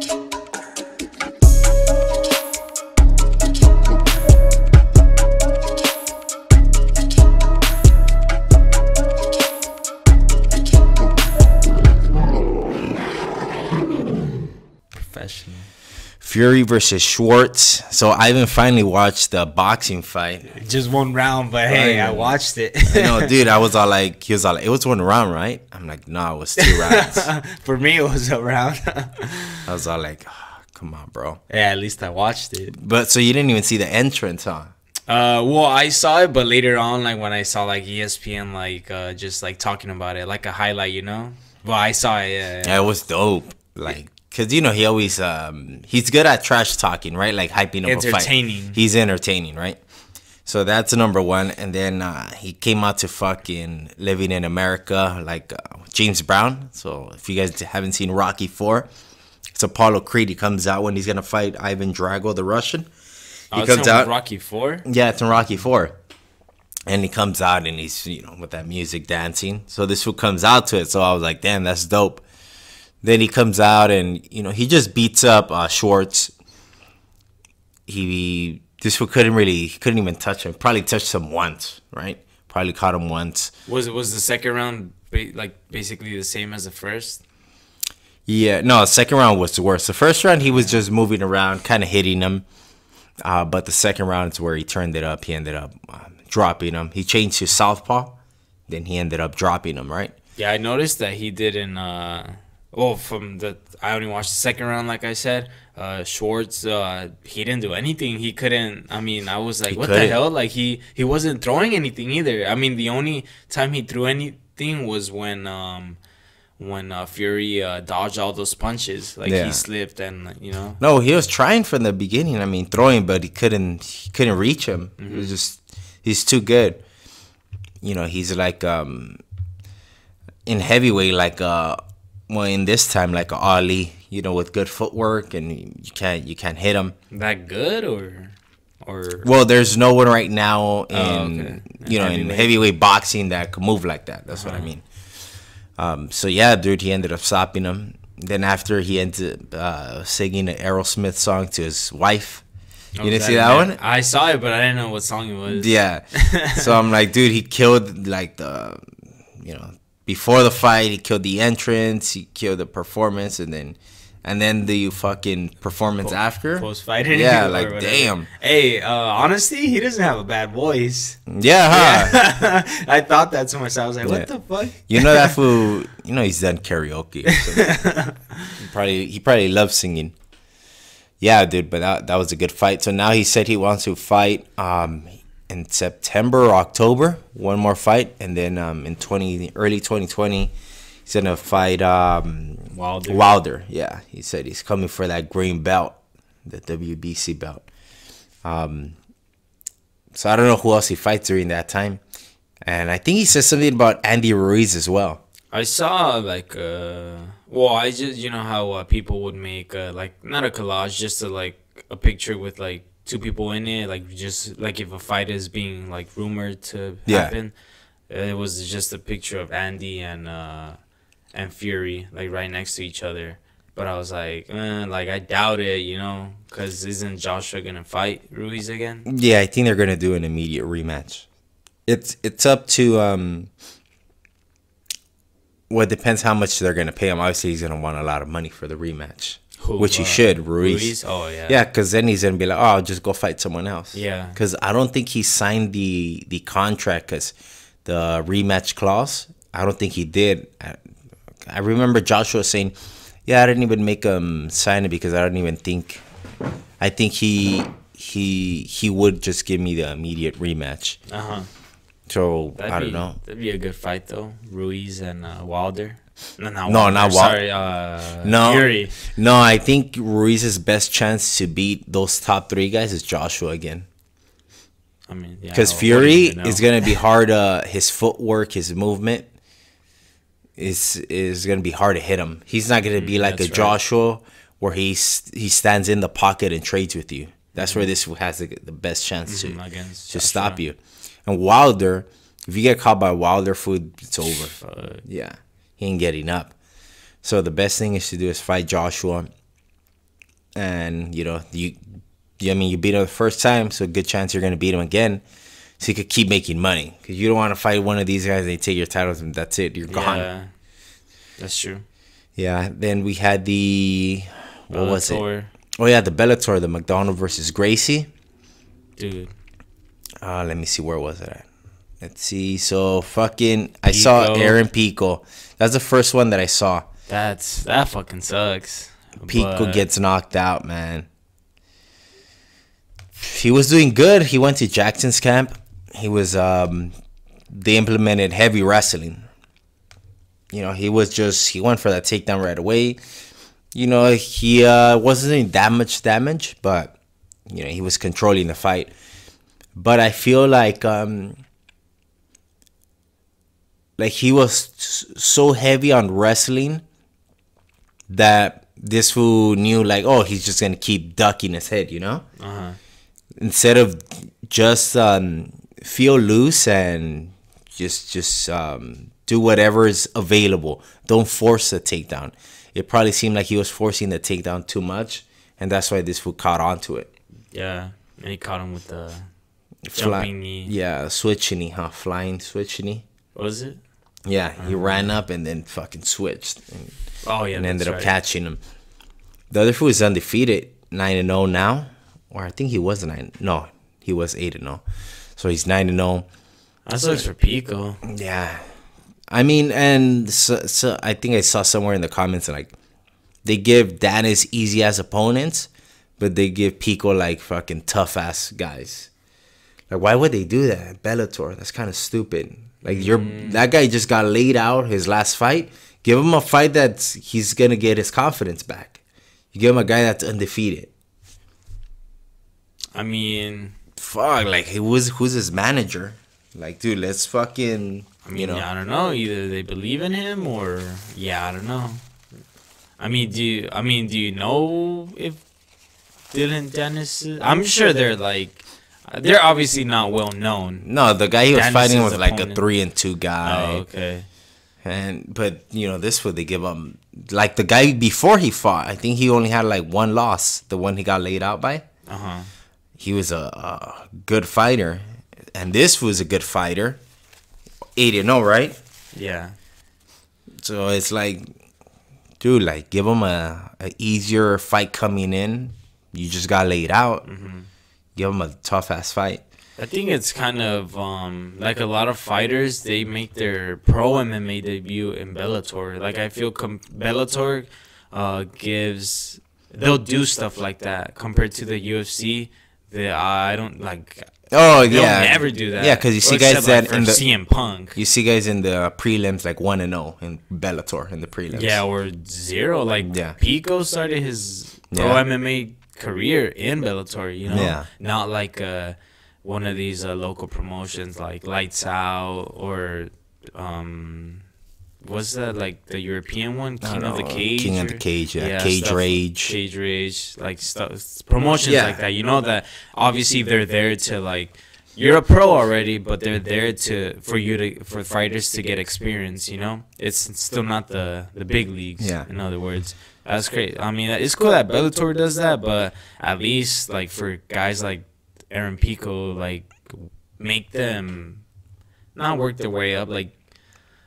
Professional. Fury versus Schwarz. So Ivan finally watched the boxing fight. Just one round, but hey, I Right. watched it. You know, dude, I was all like, he was all like, it was one round, right? I'm like, no, it was two rounds. For me, it was a round. I was all like, "Ah, come on, bro. yeah, at least I watched it. But so you didn't even see the entrance, huh? Uh, well, I saw it, but later on, like when I saw like ESPN, like uh, just like talking about it, like a highlight, you know. Well, I saw it. Yeah, yeah. Yeah, it was dope. Like, cause you know he always um he's good at trash talking, right? Like hyping up a fight. He's entertaining, right? So that's number one, and then uh, he came out to fucking Living in America, like uh, James Brown. So if you guys haven't seen Rocky Four, it's Apollo Creed. He comes out when he's gonna fight Ivan Drago, the Russian. He Oh, comes out. Rocky Four. Yeah, it's in Rocky Four. And he comes out and he's, you know, with that music dancing. So this fool comes out to it. So I was like, damn, that's dope. Then he comes out and, you know, he just beats up uh, Schwarz. He, this fool couldn't really, he couldn't even touch him. Probably touched him once, right? Probably caught him once. Was it was the second round ba- like basically the same as the first? Yeah, no, the second round was the worst. The first round, he was just moving around, kind of hitting him. Uh, but the second round is where he turned it up. He ended up um, dropping him. He changed to southpaw. Then he ended up dropping him, right? Yeah, I noticed that he didn't. Uh, well, from the I only watched the second round, like I said. Uh, Schwarz, uh, he didn't do anything. He couldn't. I mean, I was like, He what the couldn't. hell? Like he he wasn't throwing anything either. I mean, the only time he threw anything was when um when uh, Fury uh, dodged all those punches. Like Yeah. he slipped and you know. No, he was trying from the beginning. I mean, throwing, but he couldn't. He couldn't reach him. It was just he's too good. You know, he's like um in heavyweight, like uh, well, in this time, like a Ali. You know, with good footwork, and you can't you can't hit him. That good or or Well, there's no one right now in Oh, okay. you know in Heavyweight. heavyweight boxing that can move like that. That's what I Uh-huh. mean. Um, so yeah, dude, he ended up stopping him. Then after he ended up uh, singing an Aerosmith song to his wife. You Oh, didn't see that one? I saw it, but I didn't know what song it was. Yeah. so I'm like, dude, he killed like the, you know, before the fight, he killed the entrance, he killed the performance, and then, and then the fucking performance after. Post fight. Yeah, like, damn. Hey, uh, honestly, he doesn't have a bad voice. Yeah, huh? I thought that to myself. I was like, Yeah. what the fuck? You know that fool. You know he's done karaoke. He probably he probably loves singing. Yeah, dude. But that that was a good fight. So now he said he wants to fight um in September or October. One more fight, and then um in twenty early twenty twenty, he's gonna fight um Wilder. Wilder. Yeah, he said he's coming for that green belt, the WBC belt. Um. So I don't know who else he fights during that time. And I think he said something about Andy Ruiz as well. I saw like uh well I just you know how uh, people would make uh, like not a collage just a, like a picture with like two people in it like just like if a fight is being like rumored to Yeah. happen it was just a picture of Andy and uh and Fury like right next to each other but I was like eh, like I doubt it you know cuz isn't Joshua going to fight Ruiz again Yeah, I think they're gonna do an immediate rematch. It's it's up to um. Well, it depends how much they're gonna pay him. Obviously, he's gonna want a lot of money for the rematch, Who, which he uh, should. Ruiz. Oh yeah Yeah, because then he's gonna be like, "Oh, I'll just go fight someone else." Yeah. Because I don't think he signed the the contract because the rematch clause. I don't think he did. I, I remember Joshua saying, "Yeah, I didn't even make him sign it because I don't even think. I think he he he would just give me the immediate rematch. uh-huh So That'd I don't know. That'd be a good fight though. Ruiz and uh, Wilder. No, not No, Wilder. not Sorry, uh, No, Fury. no. I think Ruiz's best chance to beat those top three guys is Joshua again. I mean, yeah. because Fury is gonna be hard. Uh, his footwork, his movement is is gonna be hard to hit him. He's not gonna be like a Mm, right. Joshua where he's he stands in the pocket and trades with you. That's where this has the, the best chance Mhm, to against to Joshua. stop you. And Wilder, if you get caught by Wilder food, it's over. Fuck. Yeah, he ain't getting up. So the best thing is to do is fight Joshua. and you know you, you I mean you beat him the first time, so good chance you're gonna beat him again, so you could keep making money because you don't want to fight one of these guys. They take your titles and that's it. You're gone. Yeah, that's true. Yeah. Then we had the what was it? Oh yeah, the Bellator, the McDonald versus Gracie. dude? Uh, let me see where was it at. Let's see. So fucking, I saw Aaron Pico. That's the first one that I saw. That's that fucking sucks. Pico But- gets knocked out, man. He was doing good. He went to Jackson's camp. He was um they implemented heavy wrestling. You know, he was just he went for that takedown right away. You know, he uh wasn't doing that much damage, but you know, he was controlling the fight. But I feel like um like he was so heavy on wrestling that this fool knew like oh he's just gonna keep ducking his head you know Uh-huh. instead of just um, feel loose and just just um, do whatever is available don't force the takedown it probably seemed like he was forcing the takedown too much and that's why this fool caught onto it Yeah, and he caught him with the Fly- jumping knee. yeah switching knee huh flying switching knee What was it? Yeah he mm-hmm. ran up and then fucking switched and Oh yeah, and that's ended up right. catching him. The other fool is undefeated, nine and zero now, or I think he was nine. No, he was eight and zero, so he's nine and zero. That sucks for Pico. Yeah, I mean, and so, so I think I saw somewhere in the comments and like they give Danis easy ass opponents, but they give Pico like fucking tough ass guys. Like, why would they do that? Bellator, that's kind of stupid. Like, you're mm. that guy just got laid out his last fight. Give him a fight that he's gonna get his confidence back. You give him a guy that's undefeated. I mean, Fuck, like who's who's his manager? Like, dude, let's fucking. I mean, you know, I don't know. Either they believe in him, or yeah, I don't know. I mean, do you? I mean, do you know if Dillon Danis? Is, I'm sure they're like, they're obviously not well known. no, the guy he was Danis's fighting was like a three and two guy. Oh, okay. And but you know this would they give him like the guy before he fought. I think he only had like one loss, the one he got laid out by. Uh huh. He was a, a good fighter, and this was a good fighter. Eight and zero, right? Yeah. So it's like, dude, like give him a, a easier fight coming in. You just got laid out. Give him a tough ass fight. I think it's kind of um, like a lot of fighters. They make their pro MMA debut in Bellator. Like I feel com- Bellator uh, gives they'll do stuff like that compared to the UFC. The I don't like. Oh yeah, never do that. Yeah, because you see Except, guys like, that for in the CM Punk. you see guys in the prelims like one and zero in Bellator in the prelims. Yeah, or zero. Like Yeah. Pico started his pro Yeah. MMA career in Bellator. You know, Yeah. not like uh, one of these uh, local promotions like Lights Out or um, what's that like the European one, King of the Cage. King of the Cage, yeah, Cage stuff- Rage. Cage Rage, like stuff, promotions Yeah. like that. You know that obviously they're there to like. You're a pro already, but they're there to for you to for fighters to get experience. You know, it's still not the the big leagues. Yeah. In other words, that's great. I mean, it's cool that Bellator does that, but at least like for guys like Aaron Pico, like make them not work their way up, like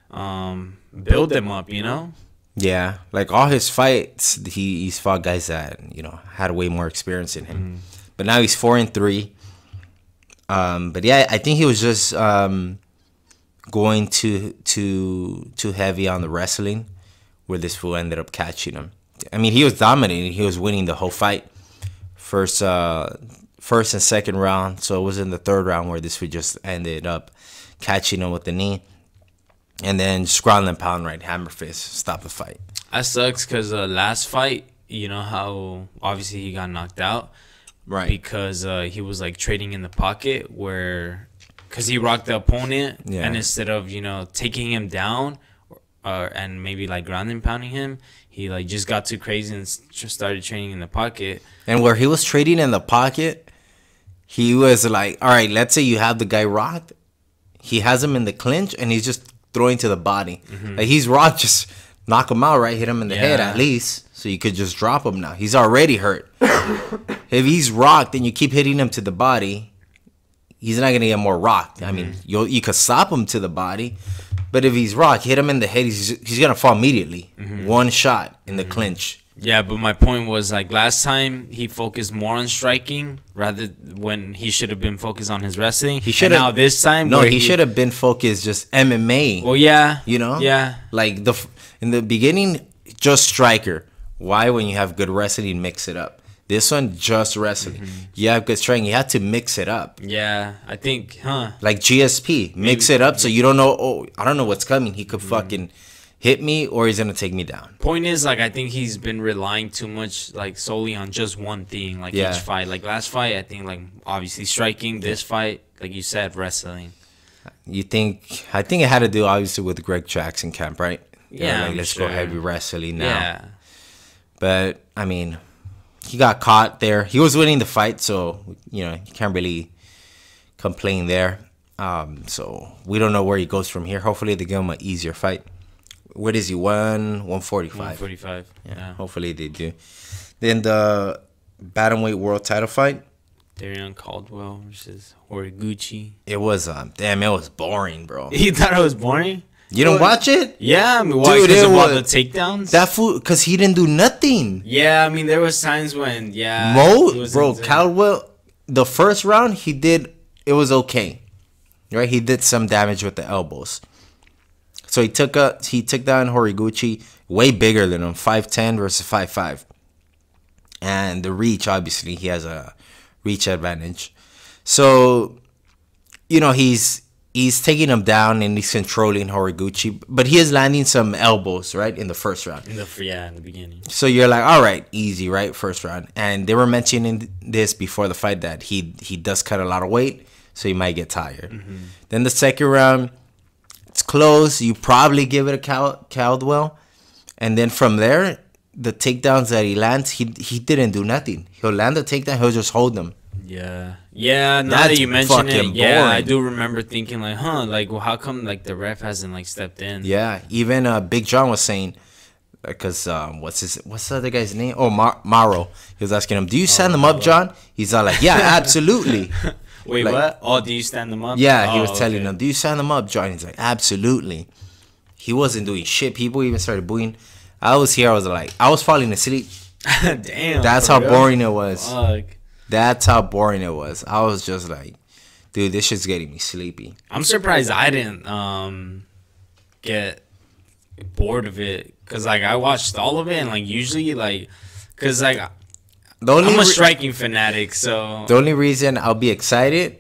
um build them up. You know. Yeah, like all his fights, he he's fought guys that you know had way more experience in him. Mm-hmm. But now he's four and three. Um, but yeah, I think he was just um, going too too too heavy on the wrestling, where this fool ended up catching him. I mean, he was dominating. He was winning the whole fight, first uh, first and second round. So it was in the third round where this fool just ended up catching him with the knee, and then and pound right hammer fist stop the fight. That sucks because uh, last fight, you know how obviously he got knocked out Right. because uh, he was like trading in the pocket where, because he rocked the opponent Yeah. and instead of you know taking him down, uh, and maybe like ground and pounding him, he like just got too crazy and just started training in the pocket. And where he was trading in the pocket, he was like, all right, let's say you have the guy rocked. He has him in the clinch and he's just throwing to the body. Mm-hmm. Like he's rocked, just knock him out, right? Hit him in the head at least, so you could just drop him. Now he's already hurt. if he's rocked and you keep hitting him to the body, he's not gonna get more rocked. I mean, mm-hmm. you you could slap him to the body, but if he's rocked, hit him in the head, he's he's gonna fall immediately. Mm-hmm. One shot in the mm-hmm. clinch. Yeah, but my point was like last time he focused more on striking rather when he should have been focused on his wrestling. He should have- now this time. No, where he should have been focused just MMA. Well, yeah, you know, yeah, like the in the beginning, just striker. Why, when you have good wrestling, mix it up. This one just wrestling. Mm-hmm. You have good striking. You have to mix it up. yeah. I think, huh? like GSP. Mix it up so you don't know. Oh, I don't know what's coming. He Mm-hmm. could fucking hit me or he's gonna take me down. Point is, like, I think he's been relying too much, like, solely on just one thing, like Yeah. each fight. Like last fight, I think, like, obviously striking. This fight, like you said, wrestling. You think? I think it had to do obviously with Greg Jackson camp, right? They Yeah, like let's sure. go heavy wrestling now. Yeah, But I mean, he got caught there. He was winning the fight, so you know you can't really complain there. Um, so we don't know where he goes from here. Hopefully they give him an easier fight. What is he? One one forty one five. forty-five. Yeah, Yeah, hopefully they do. Then the bantamweight world title fight. Darrion Caldwell versus Horiguchi. It was um damn, it was boring, bro. You thought it was boring? You don't watch it? Yeah, I mean, why? Dude, Because it of all the was- takedowns. That fool, cause he didn't do nothing. yeah, I mean, there was times when, yeah, Mo, bro. Caldwell, the first round he did, it was okay, right? He did some damage with the elbows. So he took a he took down Horiguchi, way bigger than him, five ten versus five five, and the reach obviously he has a reach advantage. So, you know he's he's taking him down and he's controlling Horiguchi, but he is landing some elbows right in the first round. in the yeah in the beginning. So you're like, all right, easy, right? First round, and they were mentioning this before the fight that he he does cut a lot of weight, so he might get tired. Mm-hmm. Then the second round, it's close. You probably give it a Cal- Caldwell, and then from there, the takedowns that he lands, he he didn't do nothing. He'll land the takedown, he'll just hold them. Yeah, yeah. Now That's that you mention it, fucking yeah, I do remember thinking like, huh, like, well, how come like the ref hasn't like stepped in? Yeah, even uh, Big John was saying, because um, what's his what's the other guy's name? Oh, Mar- Mauro. He was asking him, "Do you stand them up, John?" He's all like, "Yeah, absolutely." Wait, Like- what? Oh, do you stand them up? Yeah, he Oh, was telling okay. them, "Do you sign them up, John?" He's like, "Absolutely." He wasn't doing shit. People even started booing. I was here. I was like, I was falling asleep. Damn. That's how real? boring it was. Fuck. That's how boring it was. I was just like, dude, this shit's getting me sleepy. I'm surprised I didn't um get bored of it because like I watched all of it and like usually like because like The only I'm a striking fanatic, so the only reason I'll be excited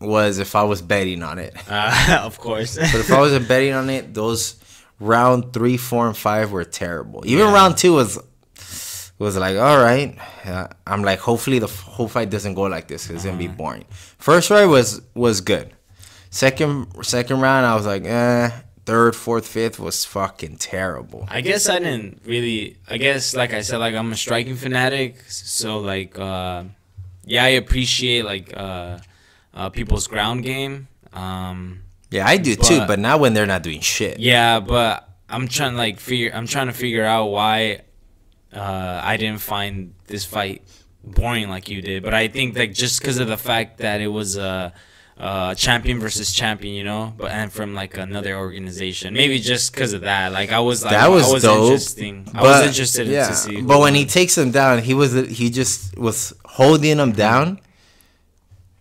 was if I was betting on it. uh, of course. But if I wasn't betting on it, those round three, four, and five were terrible. Even Yeah. round two was was like, all right. Uh, I'm like, hopefully the f- whole fight doesn't go like this. 'cause It's gonna be Uh-huh. boring. First round was was good. Second second round, I was like, eh. Third, fourth, fifth was fucking terrible. I guess I didn't really. I guess, like I said, like I'm a striking fanatic. So like, uh, yeah, I appreciate like uh, uh, people's ground game. Um, Yeah, I do too, But- but not when they're not doing shit. yeah, but I'm trying to like figure. I'm trying to figure out why uh, I didn't find this fight boring like you did. But I think like just because of the fact that it was a. Uh, champion versus champion, you know, but and from like another organization. Maybe just because of that, like I was like That was I was dope, interesting. I was interested yeah, to see. But when he takes him down, he was he just was holding him down,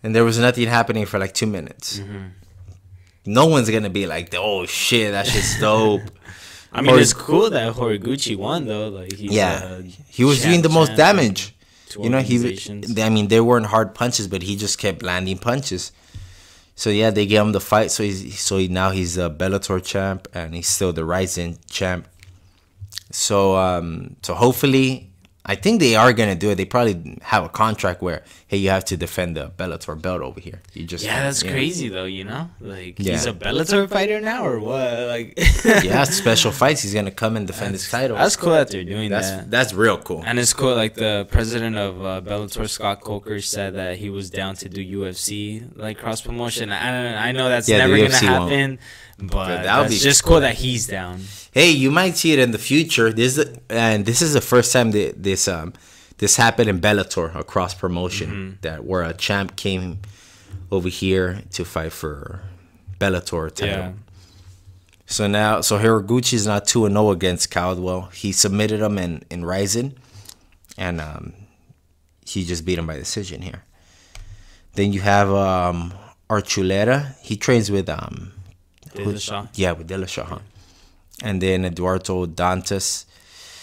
and there was nothing happening for like two minutes. Mm-hmm. No one's gonna be like, "Oh shit, that shit's dope." I mean, Hori- it's cool that Horiguchi won though. Like yeah, uh, he was champ- doing the most champ damage. You know, he. I mean, they weren't hard punches, but he just kept landing punches. So yeah, they gave him the fight. So he's so he, now he's a Bellator champ, and he's still the Rizin champ. So um, so hopefully, I think they are gonna do it. They probably have a contract where hey, you have to defend the Bellator belt over here. You just yeah, that's you know. crazy though. You know, like he's a Bellator fighter now or what? Like Yeah, special fights. He's gonna come and defend his title. That's cool that they're doing that's that. that's real cool. And it's cool, like the president of uh, Bellator, Scott Coker, said that he was down to do UFC like cross promotion. I I know that's Yeah, never gonna UFC won't. But that would be- just cool that he's down. hey, you might see it in the future. This is, and this is the first time that this um this happened in Bellator across promotion Mm-hmm. that where a champ came over here to fight for Bellator title. Yeah. So now, so Horiguchi is not two and zero against Caldwell. He submitted him in in Rizin, and um, he just beat him by decision here. Then you have um, Archuleta. He trains with um, Yeah, with Dillashaw. Huh? And then Eduardo Dantas.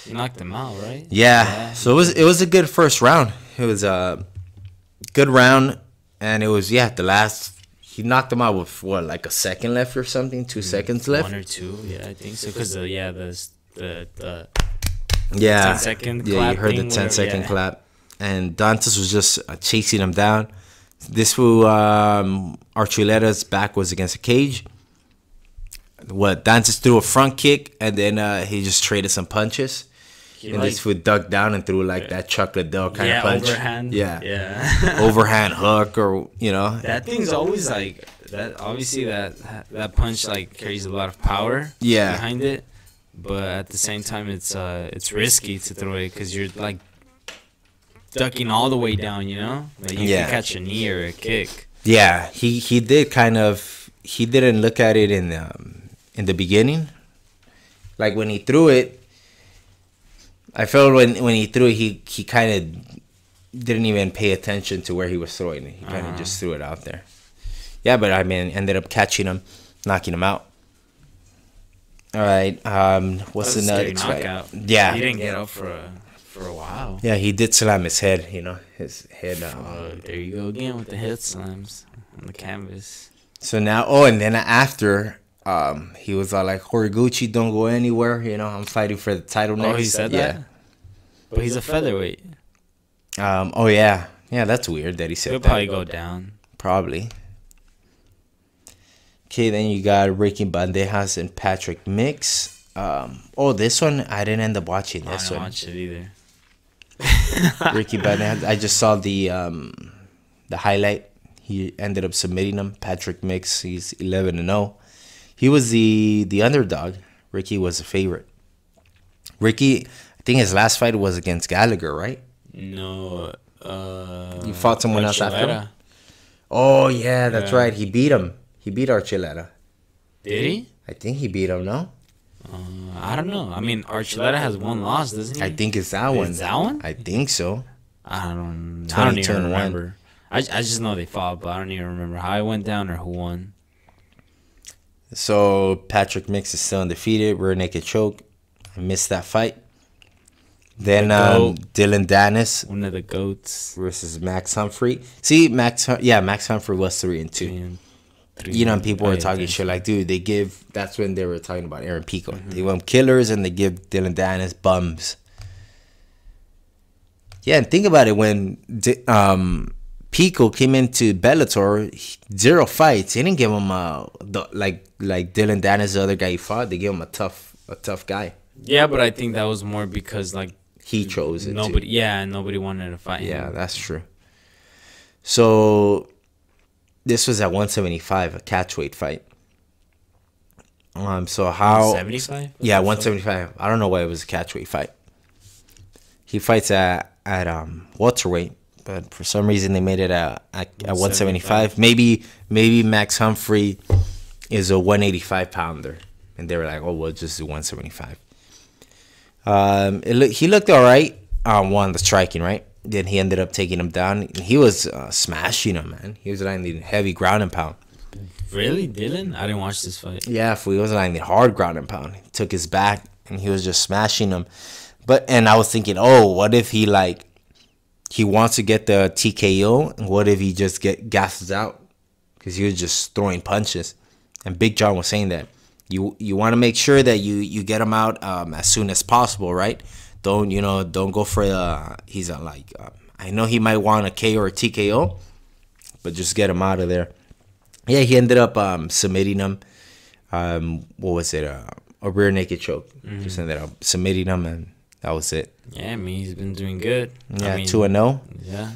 You knocked him out, right? Yeah. So it was it was a good first round. It was a good round, and it was yeah the last. He knocked him out with what like a second left or something, two seconds left. One or two, yeah, I think so. Because the yeah, the the the yeah, 10 second yeah, you heard the thing, 10 whatever, second yeah. clap, and Dantas was just uh, chasing him down. This who um, Archuleta's back was against a cage. What Dantas threw a front kick, and then uh, he just traded some punches. he and like, this foot ducked down and threw like that Chuck Liddell kind yeah of punch. overhand. Yeah. yeah. Overhand hook or you know. that thing's always like that. Obviously, that that punch like carries a lot of power. Yeah. Behind it, but at the same time, it's uh it's risky to throw it because you're like ducking all the way down. You know, like you Yeah. can catch a knee or a kick. Yeah, he he did kind of he didn't look at it in um, in the beginning. Like when he threw it, I felt when when he threw it, he he kind of didn't even pay attention to where he was throwing it. He kind of Uh-huh. just threw it out there. Yeah, but I mean, ended up catching him, knocking him out. All right, um, what's That's the next fight? knockout. Yeah, he didn't get up for a for a while. yeah, he did slam his head. You know, his head. Um, Uh, there you go again with the head slams on the canvas. So now, oh, and then after, um, he was all like, "Horiguchi, don't go anywhere. You know, I'm fighting for the title next." Oh, he said that. But he's a featherweight. Um. Oh yeah. Yeah, that's weird that he said He'll that. probably go down. Probably. Okay, then you got Ricky Bandejas and Patrick Mix. Um. Oh, this one I didn't end up watching. I This don't one, watch it either. Ricky Bandejas. I just saw the um, the highlight. He ended up submitting him. Patrick Mix. He's eleven and zero. He was the the underdog. Ricky was a favorite. Ricky, I think his last fight was against Gallagher, right? No. Uh, You fought someone else after him? Oh yeah, that's Yeah. right. He beat him. He beat Archuleta. Did he? I think he beat him. No, Uh, I don't know. I mean, Archuleta has one loss, doesn't he? I think it's that Is one. that one? I think so. I don't. I don't even remember. I, I just know they fought, but I don't even remember how it went down or who won. So Patrick Mix is still undefeated. Rear naked choke. I missed that fight. Then The um, Dillon Danis One of the goats. versus Max Humphrey. See, Max. Yeah, Max Humphrey was three and two. and three- You know, and people were talking shit like, dude, they give. That's when they were talking about Aaron Pico. Mm-hmm. They want killers and they give Dillon Danis bums. Yeah, and think about it. When um, Pico came into Bellator, zero fights. They didn't give him a like like Dillon Danis, the other guy he fought. They gave him a tough a tough guy. Yeah, but I think that was more because like He chose it. too. nobody. Yeah, nobody wanted to fight. Him. Yeah, him. that's true. So this was at 175, a catchweight fight. Um, so how? seventy-five. Yeah, 175. I don't know why it was a catchweight fight. He fights at at um welterweight, but for some reason they made it at at, at 175. Maybe maybe Max Humphrey is a 185 pounder, and they were like, oh, we'll just do 175. Um, it look, he looked all right on one the striking, right? Then he ended up taking him down. And he was uh, smashing him, man. He was landing heavy ground and pound. Really, Dillon? I didn't watch this fight. Yeah, if he was landing hard ground and pound, he took his back and he was just smashing him. But and I was thinking, oh, what if he like he wants to get the TKO, and what if he just get gasses out because he was just throwing punches. And Big John was saying that you you want to make sure that you you get him out um, as soon as possible, right? Don't you know? Don't go for the. He's a, like um, I know he might want a KO or TKO, but just get him out of there. Yeah, he ended up um, submitting him. Um, what was it? Uh, a rear naked choke. Just ended up submitting him, and that was it. Yeah, I mean he's been doing good. Yeah, I mean, two and zero. Yeah,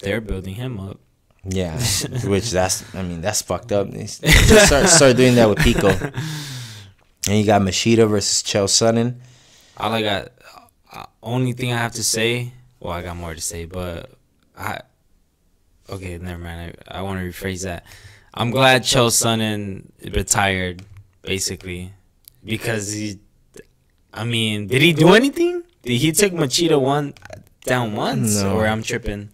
they're building him up. Yeah, which that's I mean that's fucked up. Just start start doing that with Pico. And you got Machida versus Chael Sonnen. All I got, uh, only thing I have to say. Well, I got more to say, but I. Okay, never mind. I, I want to rephrase that. I'm glad Chael Sonnen retired, basically, because he. I mean, did he do anything? Did he take Machida one down once, No. or I'm tripping?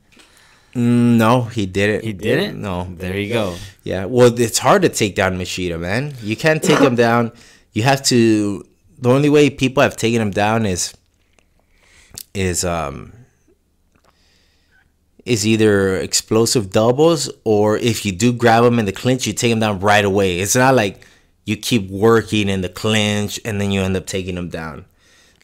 Mm, no, he didn't. He didn't. No. There you go. Yeah. Well, it's hard to take down Machida, man. You can't take him down. You have to. The only way people have taken him down is is um is either explosive doubles or if you do grab him in the clinch, you take him down right away. It's not like you keep working in the clinch and then you end up taking him down.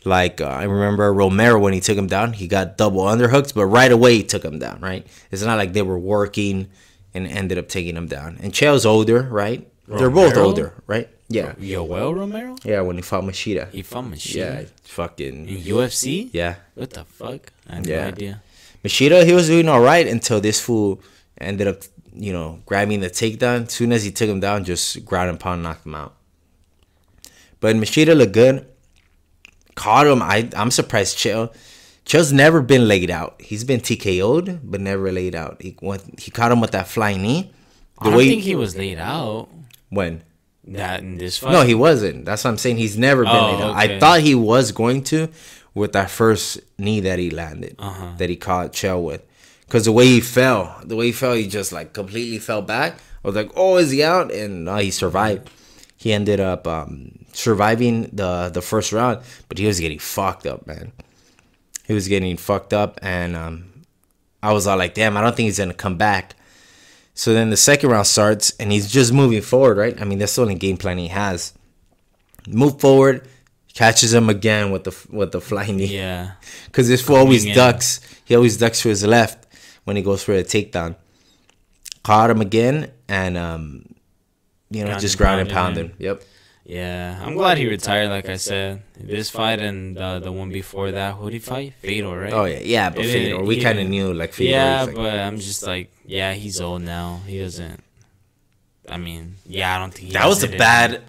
Like uh, I remember Romero when he took him down, he got double underhooks, but right away he took him down. Right? It's not like they were working and ended up taking him down. And Chael's older, right? They're both older, right? Yeah, Yoel Romero? yeah. When he fought Machida, He fought Machida? yeah, fucking In UFC? yeah. What the fuck? I had Yeah. no idea. Machida, he was doing all right until this fool ended up, you know, grabbing the takedown. As soon as he took him down, just ground and pound, knocked him out. But Machida looked good. Caught him. I, I'm surprised Chael. Chael's never been laid out. He's been TKO'd, but never laid out. He went, he caught him with that flying knee. I don't think he was laid out. when That in this fight. no, he wasn't. That's what I'm saying. He's never been Oh, laid out. okay. I thought he was going to with that first knee that he landed, Uh-huh. that he caught Chael with. Because the way he fell, the way he fell, he just like completely fell back. I was like, oh, is he out? And no, he survived. He ended up um, surviving the the first round, but he was getting fucked up, man. He was getting fucked up, and um, I was all like, damn, I don't think he's gonna come back. So then the second round starts, and he's just moving forward, right? I mean, that's the only game plan he has. Move forward, catches him again with the with the flying knee. Yeah. Because this fool always in. ducks. He always ducks to his left when he goes for a takedown. Caught him again, and um, you know, Ground just ground and pounded pounded. Yep. Yeah. I'm glad he retired, like I said. This fight and uh, the one before that, who did he fight? Fedor, right? Oh yeah, yeah. But It Fedor, we kind of knew like Fedor. yeah, like, but I'm just like, yeah, he's old now. He doesn't. I mean, yeah, I don't think that was a it bad,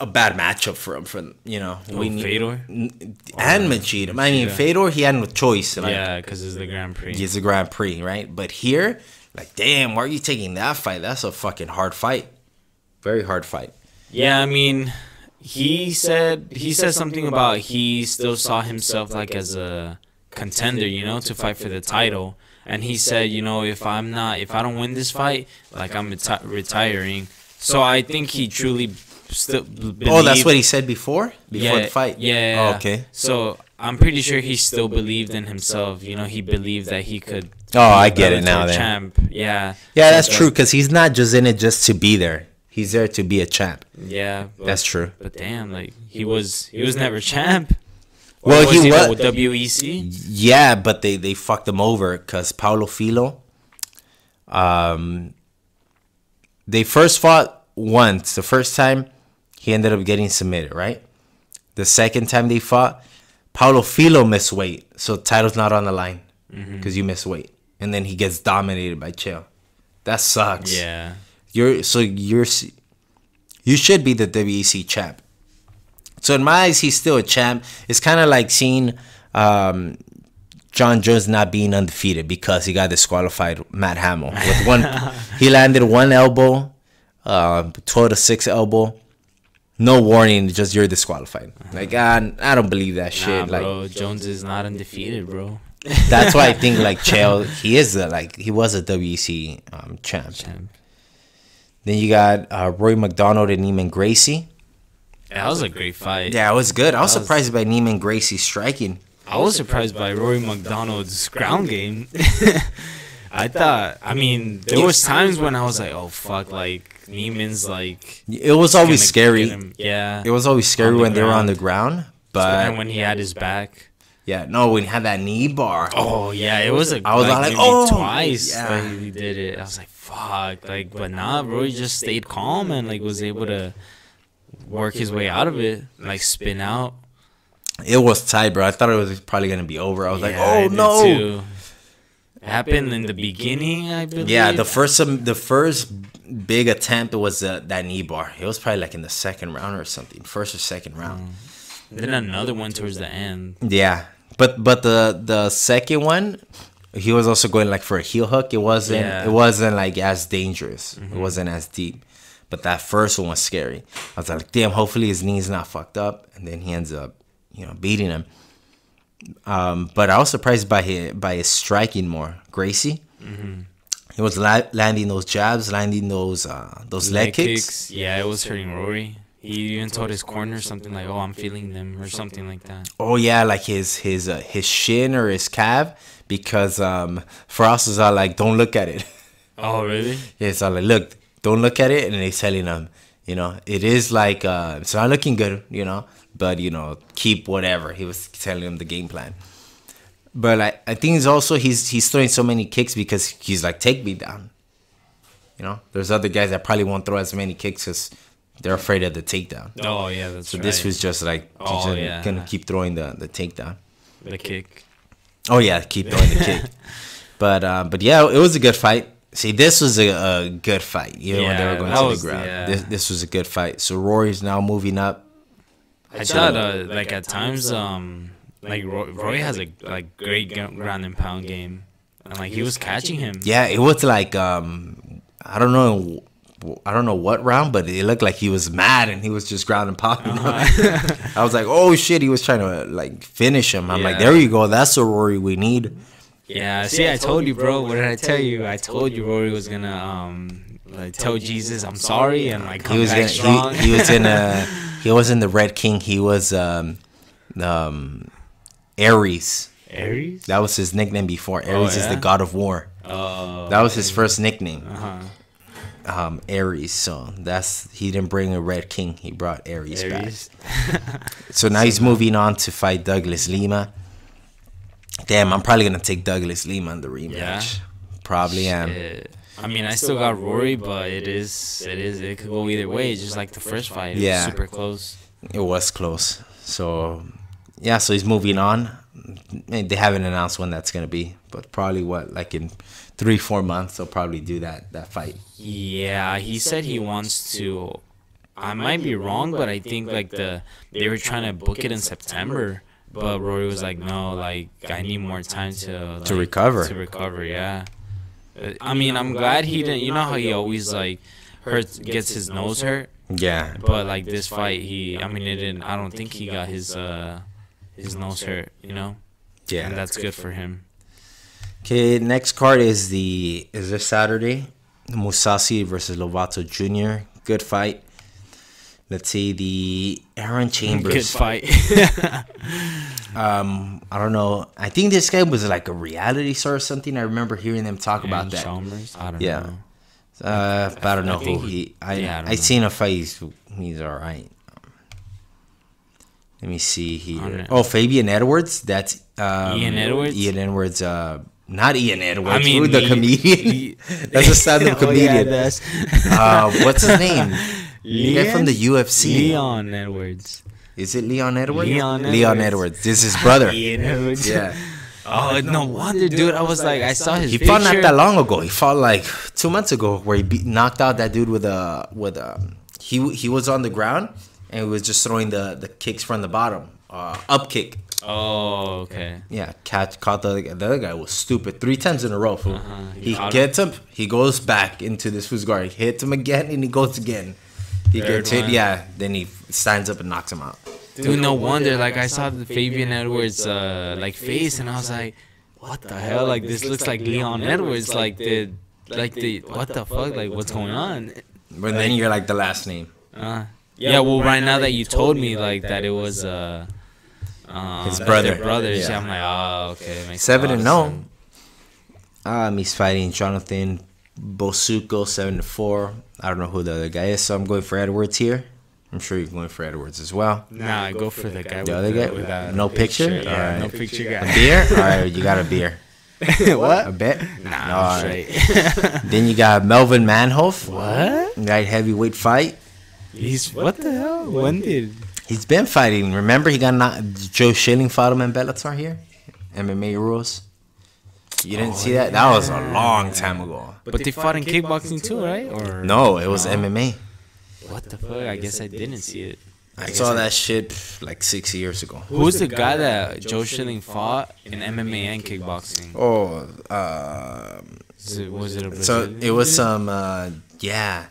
a bad matchup for him. For you know, him. we Who, Fedor? N- oh, and Machida. I mean, Fedor, he had no choice. Like, yeah, because it's the Grand Prix. It's the Grand Prix, right? But here, like, damn, why are you taking that fight? That's a fucking hard fight. Very hard fight. Yeah, I mean, he said he said something about he still saw himself like as a contender, you know, to fight for the title. And he said, you know, if I'm not, if I don't win this fight, like I'm reti- retiring. So I think he truly still. Oh, that's what he said before? Before yeah, the fight? Yeah. Oh, okay. So I'm pretty sure he still believed in himself. You know, he believed that he could. Oh, I get it now then. Champ. Yeah. Yeah, that's So- true because he's not just in it just to be there. He's there to be a champ. Yeah. But, That's true. But damn, like he was, he was never champ. Or Well, he the wa- WEC. Yeah, but they, they fucked him over because Paulo Filho, um, they first fought once. The first time, he ended up getting submitted, right? The second time they fought, Paulo Filho missed weight, so title's not on the line because you miss weight, and then he gets dominated by Chael. That sucks. Yeah. You're so you're you should be the WEC champ. So in my eyes, he's still a champ. It's kind of like seeing um, Jon Jones not being undefeated because he got disqualified. Matt Hamill with one, he landed one elbow, uh, twelve to six elbow, no warning, just you're disqualified. Like I, I don't believe that Nah, shit. like bro. Jones is not undefeated, bro. that's why I think like Chael, he is a, like he was a WEC um, champ. Champ. Then you got uh, Rory McDonald and Neiman Gracie. That was a great fight. Yeah, it was good. I was was- surprised by Neiman Gracie striking. I was surprised by Rory McDonald's ground game. I thought. I mean, there was times when I was like, "Oh fuck!" Like Neiman's like. It was always scary. him. Yeah. It was always scary On the when they were on the ground. and But when he had his back. yeah, no, when he had that knee bar. Oh yeah, it was a. I was like, like, "Oh!" twice Yeah. that he did it. I was like, fuck, like, but nah, bro, he just stayed calm and like was able to work his way out of it, like spin out. It was tight, bro. I thought it was probably gonna be over. I was like, Yeah, I oh did no. too. Happened in the beginning, I believe. Yeah, the first um, the first big attempt was uh, that knee bar. It was probably like in the second round or something, first or second round. Then another one towards the end. Yeah, but but the the second one, he was also going like for a heel hook. It wasn't Yeah. it wasn't like as dangerous. It wasn't as deep. But that first one was scary. I was like, damn. Hopefully his knee's not fucked up. And then he ends up, you know, beating him. Um, but I was surprised by his by his striking more. Gracie, he was la- landing those jabs, landing those uh, those leg, kicks. Yeah, it was hurting Rory. He even told his corner something like, "Oh, I'm feeling them" or something like that. Oh yeah, like his his uh, his shin or his calf because um Frost was all like, "Don't look at it." Oh, really? yeah, it's all like, "Look, don't look at it," and he's telling him, you know, it is like uh, it's not looking good, you know, but you know, keep whatever. He was telling him the game plan. But I, I think it's also he's he's throwing so many kicks because he's like, take me down. You know, there's other guys that probably won't throw as many kicks because they're afraid of the takedown. Oh, yeah, that's So right. this was just like he's Oh, gonna, yeah. gonna keep throwing the the takedown. the kick. Oh yeah, keep throwing the kick. But uh, but yeah, it was a good fight. See, this was a, a good fight. You know, when they Yeah, were going to was- the ground. yeah. This this was a good fight. So Rory's now moving up. I thought, uh, like at times, um, like Roy, Roy has a like great gu- ground and pound game, and like he was catching him. Yeah, it was like um, I don't know. I don't know what round, but it looked like he was mad and he was just ground and pounding. Uh-huh. I was like, "Oh shit!" He was trying to like finish him. I'm like, "There you go. That's the Rory we need." Yeah, see, I told you, bro. What did I tell you? I told you Rory was gonna um like tell Jesus I'm sorry and like come He was back gonna, strong. he, he was in a he wasn't the Red King. He was um, um, Ares. Aries. That was his nickname before. Ares is the god of war. Oh. That was his first nickname. Uh-huh. Um, Ares. So that's he didn't bring a red king. He brought Ares, Aries. back. So now he's moving on to fight Douglas Lima. Damn, I'm probably gonna take Douglas Lima in the rematch. Yeah? Probably am. Shit. I mean, I still got Rory, but it is, it is, it could go either way. Just like the first fight, it Yeah. was super close. It was close. So yeah, so he's moving on. They haven't announced when that's gonna be, but probably what like in three four months they'll probably do that that fight. Yeah, he said he wants to. I might be wrong, but I think like the they were trying to book it in September, but Rory was like, no, like I need more time to To recover. To recover, yeah. Uh, I mean, I'm glad he didn't. You know how he always like hurts, gets his nose hurt, Yeah. but like this fight, he. I mean, it didn't. I don't think he got his uh his nose hurt. You know, Yeah. and that's good for him. Okay, next card is the is this Saturday, Mousasi versus Lovato Jr. Good fight. Let's see the Aaron Chalmers. Good fight. Um, I don't know. I think this guy was like a reality star or something. I remember hearing them talk about that. Chalmers? I don't Yeah. know. Uh, but I don't know I who he- he. I yeah, I I, seen a fight. He's, he's all right. Let me see here. Oh, Fabian Edwards. That's um, Ian Edwards? Ian Edwards. Uh, not Ian Edwards. I mean, who, the he- comedian. he- that's a stand-up Oh, yeah, comedian. that's- uh, what's his name? The guy from the UFC. Leon Edwards. Is it Leon Edwards? Leon Leon Edwards. Edwards. This is his brother. Ian Edwards. yeah. Oh no wonder, dude. I was like, I saw his. He picture. fought not that long ago. He fought like two months ago, where he beat, knocked out that dude with a with a. He he was on the ground and he was just throwing the the kicks from the bottom, uh, up kick. Oh okay. Yeah, catch caught the the other guy was stupid three times in a row. Fool. Uh-huh, he He caught gets him. He goes back into this fool's guard. He hits him again and he goes again. He Third gets hit. one. Yeah, then he stands up and knocks him out. Dude, no wonder. Like I saw the Fabian Edwards uh like face, and I was like, what the hell? Like this looks like Leon Edwards. Like the like the what the fuck? Like what's going on? But then you're like the last name. Uh, yeah. Well, right now that you told me like that it was uh. Um, His that brother. brothers. Yeah. Yeah. I'm like, oh, okay. makes Seven and of no. sense. Um, he's fighting Jonathan Bosuku, seven to four. I don't know who the other guy is, so I'm going for Edwards here. I'm sure you're going for Edwards as well. Nah, I go for the guy. The other guy? without No a picture? Yeah, Alright. no picture guy. A guy. beer? All right, you got a beer. What? A what? bet? Nah, No, all right. Then you got Melvin Manhoef. what? Light heavyweight fight. He's what the hell? When did? He's been fighting. Remember, he got knocked, Joe Schilling fought him in Bellator here. MMA rules. You didn't Oh, see that? That was a long time ago. But they fought in kickboxing too, right? Or No, it was No. MMA. What the fuck? I guess I didn't see it. I guess saw that shit pff, like six years ago. Who's the guy that Joe Schilling fought in MMA and kickboxing? Oh, uh, Is it, was it a so Brazilian it was some, uh, yeah.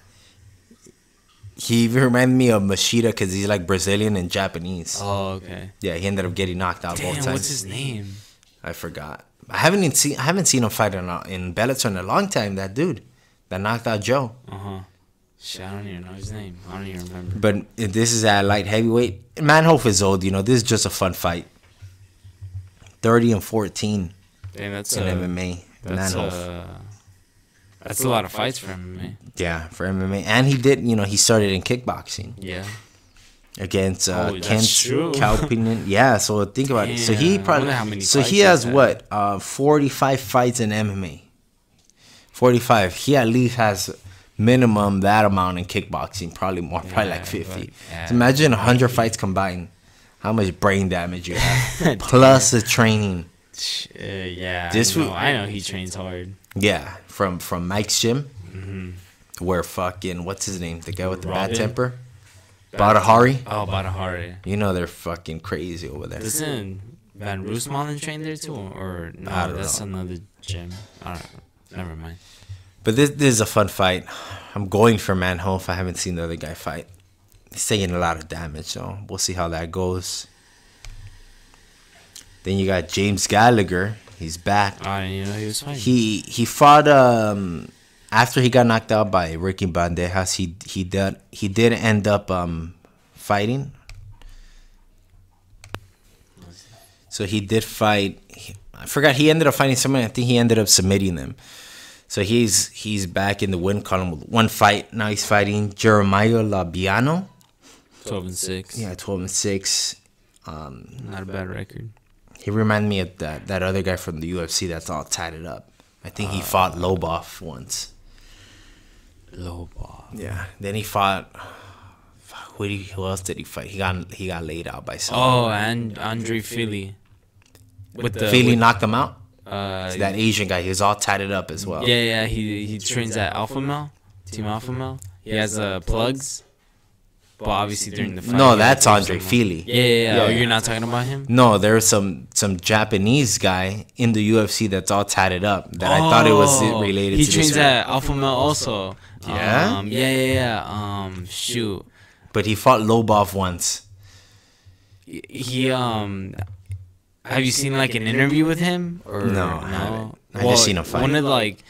He reminded me of Machida because he's like Brazilian and Japanese. Oh, okay. Yeah, he ended up getting knocked out both Damn, times. what's his name? I forgot. I haven't even seen. I haven't seen him fight in, in Bellator in a long time. That dude that knocked out Joe. Uh huh. Shit, I don't even know his name. I don't even remember. But this is at light heavyweight. Manhoef is old. You know, this is just a fun fight. Thirty and fourteen Damn, that's in a, MMA. that's Manhoef. a, that's a lot of fights for MMA. Yeah, for MMA, and he did. You know, he started in kickboxing Yeah. Against uh, Oh, Kent. Kalpinen. Yeah, so think about it. So he probably. how many So he has had. what? Uh, forty-five fights in MMA. Forty-five. He at least has minimum that amount in kickboxing. Probably more. probably like fifty. but- yeah. So imagine hundred fights combined. How much brain damage you have, plus the training. Sh- Uh, yeah. This I know, I know he trains hard. Yeah, from from Mike's gym, Mm-hmm. where fucking what's his name, the guy with the bad temper, Badr Hari. Oh, Badr Hari. You know they're fucking crazy over there. Doesn't Van Roosmalen train there too, or no? I don't that's know. another gym. I don't know. Never mind. But this, this is a fun fight. I'm going for Manhoef. I haven't seen the other guy fight. He's taking a lot of damage, so we'll see how that goes. Then you got James Gallagher. He's back. I didn't even know he was fighting. He he fought um after he got knocked out by Ricky Bandejas. He he did he did end up um fighting. So he did fight. he- I forgot he ended up fighting someone. I think he ended up submitting them. So he's he's back in the win column with one fight. Now he's fighting Jeremiah Labiano. Twelve and six. Yeah, twelve and six. Um, Not a bad record. he reminded me of that that other guy from the UFC that's all tatted up. I think he fought Lobov once. Low ball. Yeah. Then he fought. fuck, Who, did he, who else did he fight? He got he got laid out by someone. Oh, and Andre Fili. With the Fili with, knocked him out. uh, that Asian guy. He was all tatted up as well. Yeah, yeah. He he trains at Alpha Male, Team Alpha Male. He has uh, plugs. But obviously during the fight. No, that's Andre someone- Fili. Yeah, yeah, yeah. Yeah, Oh, you're not talking about him. No, there's some some Japanese guy in the UFC that's all tatted up. That I thought it was Oh, related He to trains this. at Alpha Male also. Yeah? Um, yeah, yeah, yeah. Um, shoot. But he fought Lobov once. He- He um. Have you seen like an interview with him or No, no? I haven't. Just seen a fight. One of like,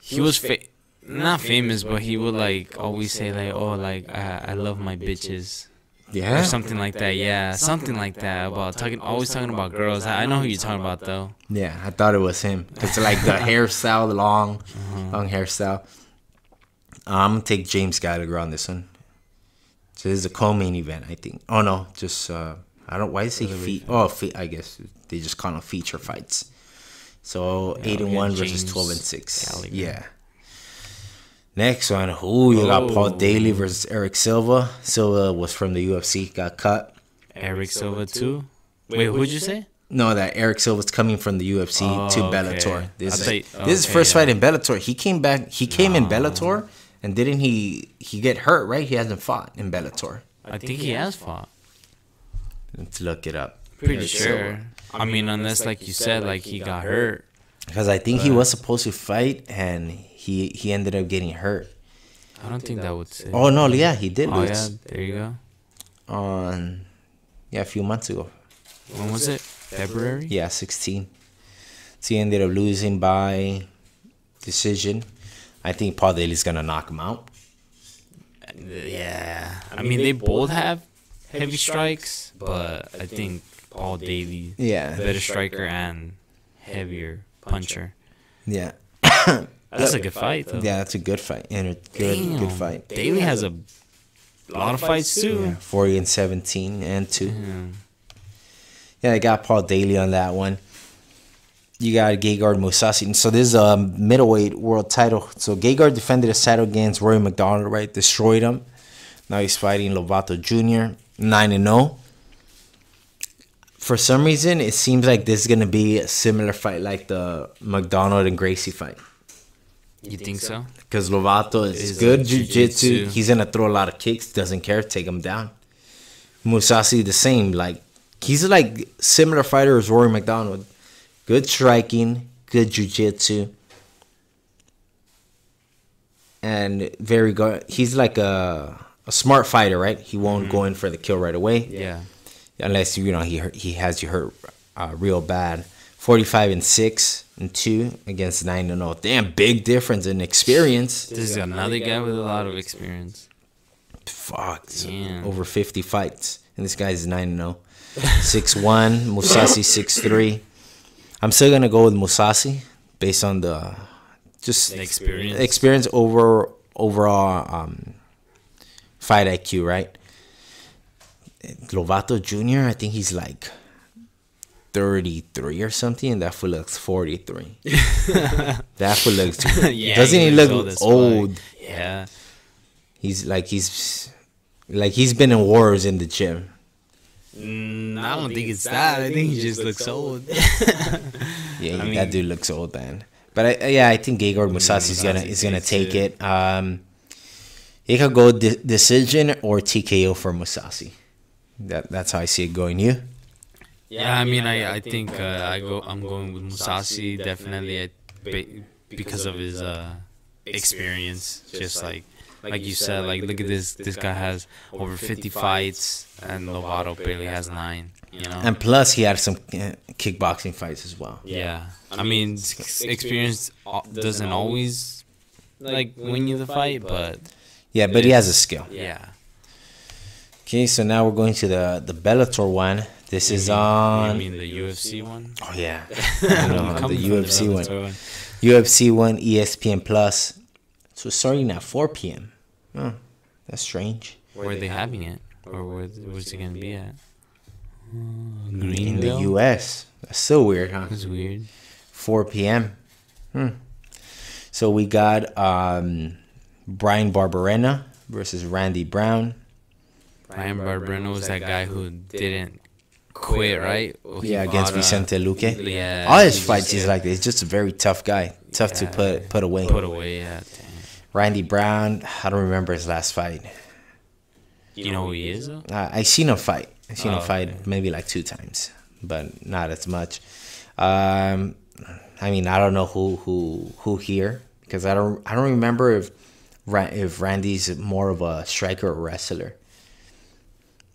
he was fa- not famous, but he would like always say like, "Oh, like I, I love my bitches." Yeah. or something like that. Yeah, something like that about talking. Always talking about girls. I, I know who you're talking about though. Yeah, I thought it was him. It's like the hairstyle, the long, Uh-huh. long hairstyle. I'm gonna take James Gallagher on this one. So this is a co-main event, I think. Oh no, just uh, I don't. Why is he feet? Oh, fe- I guess they just call them feature fights. So Yeah, eight and we got one versus James twelve and six. Gallagher. Yeah. Next one, ooh, you got Paul Oh. Daley versus Erick Silva. Silva was from the UFC, got cut. Erick Silva too. Wait, who'd you say? No, that Erick Silva's coming from the UFC to Oh, Bellator. okay. This, is, thought- this is okay, first yeah. fight in Bellator. He came back. He came in Bellator, and didn't he? He get hurt, right? He hasn't fought in Bellator. I think he has fought. Let's look it up. Pretty Eric sure. Silva. I mean, unless like you said, like he got hurt. Because I think he was supposed to fight, and he he ended up getting hurt. I don't think that would say. Oh no, yeah, he did Oh lose yeah, there you go. on yeah a few months ago. When was it? February. Yeah, sixteen. So he ended up losing by decision. I think Paul Daley's gonna knock him out. Yeah. I mean, they both have heavy strikes, but I think Paul Daley, Yeah, better striker and heavier puncher. yeah. That's a good fight though. Yeah, that's a good fight. And a good Damn. good fight. Daley has a lot of fights too. Yeah, 40 and 17 and 2. Yeah. Yeah, I got Paul Daley on that one. You got Gegard Mousasi. So this is a middleweight world title. So Gegard defended his title against Rory McDonald, right? Destroyed him. Now he's fighting Lovato Jr. 9 and 0. for some reason, it seems like this is gonna be a similar fight like the McDonald and Gracie fight. You think so? Because Lovato is, Is good jiu-jitsu. jiu-jitsu. He's gonna throw a lot of kicks. Doesn't care. Take him down. Mousasi the same. Like he's like similar fighter as Rory McDonald. Good striking. Good jiu-jitsu. And very good. He's like a a smart fighter, right? He won't go in for the kill right away Yeah. unless you know he hurt, he has you hurt uh, real bad. Forty five and six and two against nine and zero. Damn, big difference in experience. This is another guy with a lot of experience. Fuck, Damn. over fifty fights, and this guy's nine and zero. Six one, Mousasi six three. I'm still gonna go with Mousasi based on the just experience. experience over overall um, fight IQ, right? Lovato Jr. I think he's like 33 or something, and that fool looks 43. that fool looks. Yeah, doesn't he, look as old? Yeah. He's like he's like he's been in wars in the gym. Mm, I don't think it's that. I think he just looks old. Yeah, I that dude looks old, man. But I, yeah, I think Gegard Mousasi is gonna is gonna take it. it. Um, it could go de- decision or TKO for Mousasi. That that's how I see it going. You? Yeah, I mean, I, I think uh, I go. I'm going with Mousasi definitely I, because of his uh, experience. Just like like you said, like look at this. This guy has over 50 fights, and Lovato barely has nine. You know. And plus, he had some uh, kickboxing fights as well. yeah, I mean, s- experience doesn't always like win you the fight, but Yeah, but he has a skill. yeah. Okay, so now we're going to the the Bellator one. This is You on. mean the UFC one? Oh yeah, I know, the Coming from UFC one. UFC one, ESPN Plus. So it's starting at 4 p.m. Oh, that's strange. Where are they having it, or where, where's it gonna be at? Uh, In the U.S. That's so weird, huh? That's weird. 4 p.m. Hmm. So we got um, Bryan Barberena versus Randy Brown. Bryan Barberena was that guy who didn't quit, right? Well, Yeah, against uh, Vicente Luque. Yeah. All his fights, just he's like this. Just a very tough guy. Tough to put put away. Put away, yeah. Dang. Randy Brown. I don't remember his last fight. You know who he is, though? Uh, I seen him fight. I seen Oh, him fight okay. maybe like two times, but not as much. Um, I mean, I don't know who who who here because I don't I don't remember if Ra- if Randy's more of a striker or wrestler.